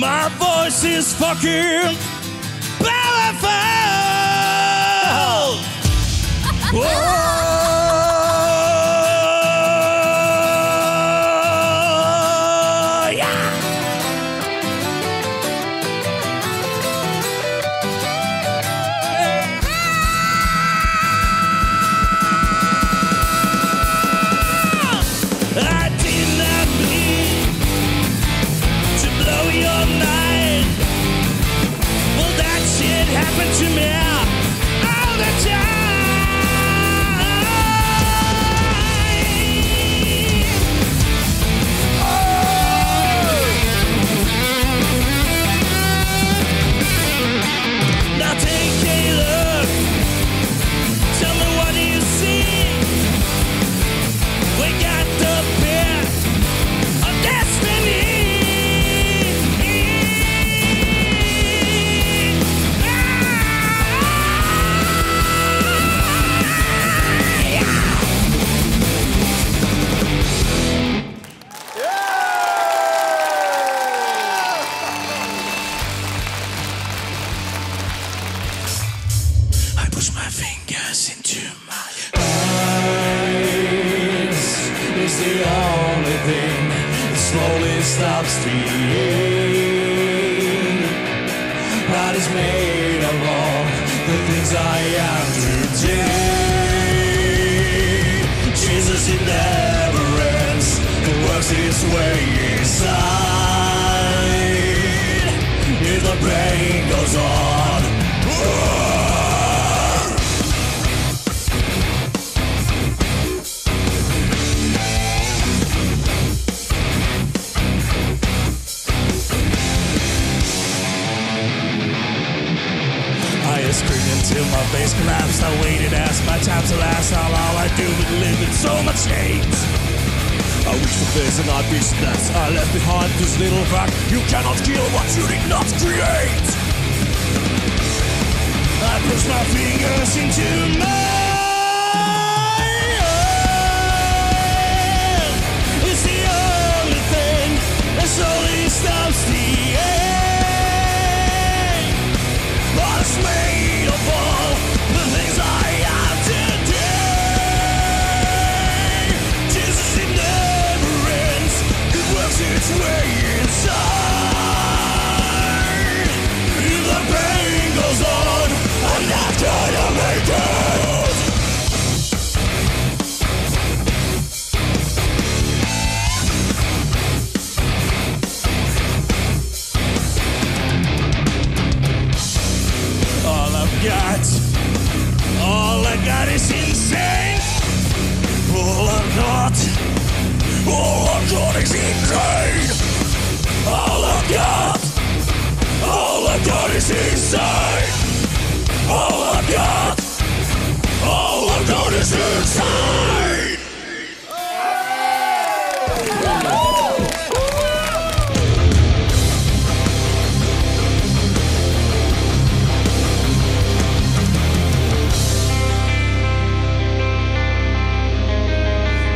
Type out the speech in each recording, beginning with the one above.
My voice is fucking powerful. Whoa, stops ache. That is made of all the things I am today. Jesus, it never ends. It works its way inside. If the pain goes on. And I'd be snapped. I left behind this little rock. You cannot kill what you did not create. I push my fingers into my is insane. All I've got, all I've got is insane.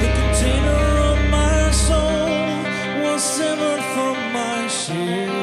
The container of my soul was severed from my shield.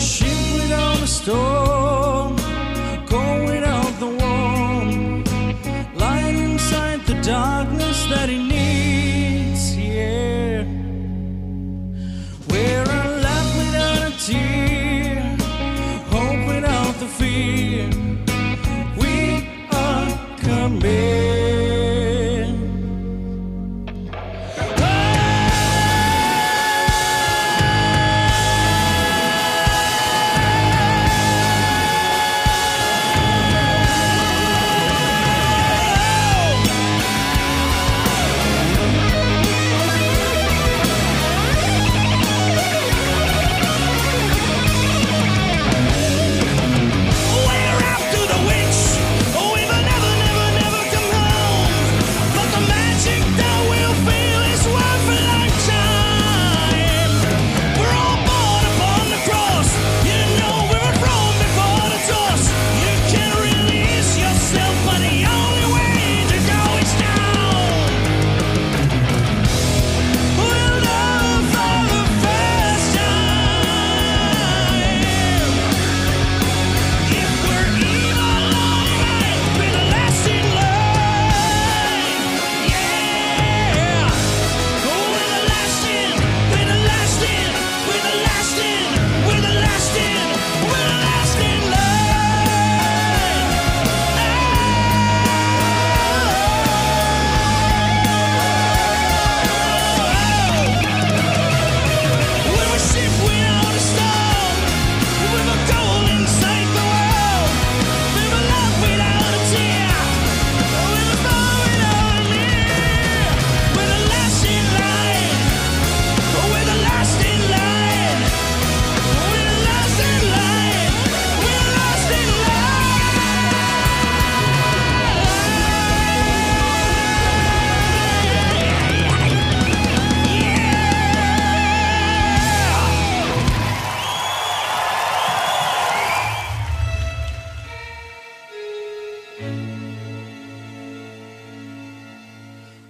ship with all the store.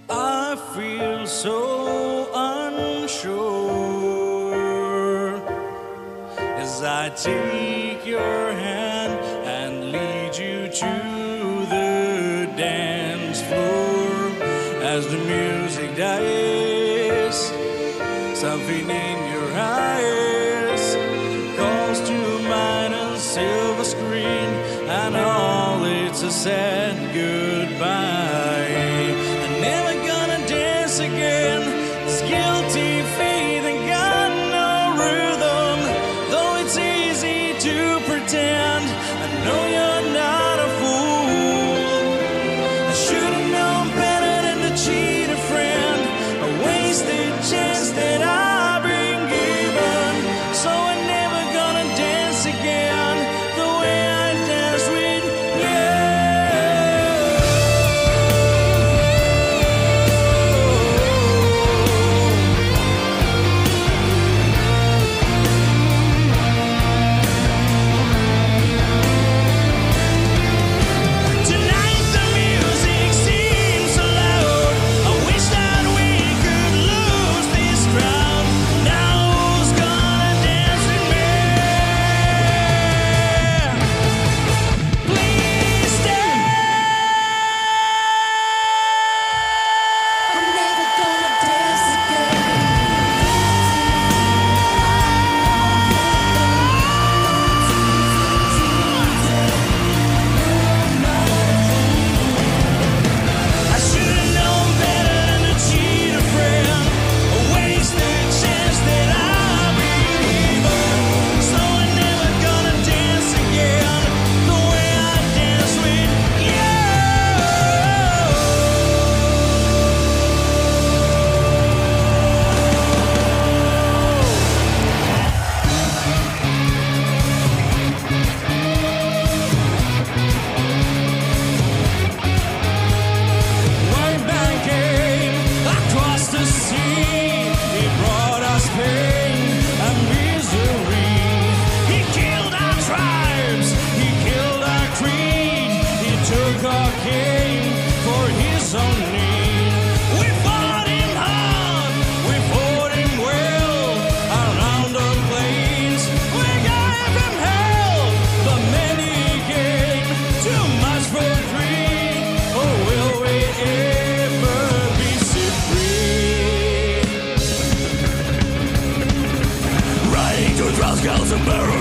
I feel so unsure as I take your hand and lead you to the dance floor as the music dies. Something in your eyes calls to mind a silver screen, and all it's a sad goodbye. I'm never gonna dance again. This guilty feet and got no rhythm. Though it's easy to pretend, I know you're not a fool. I should have known better than to cheat a friend. A wasted chance that I've been given. So I'm never gonna dance again dry scouts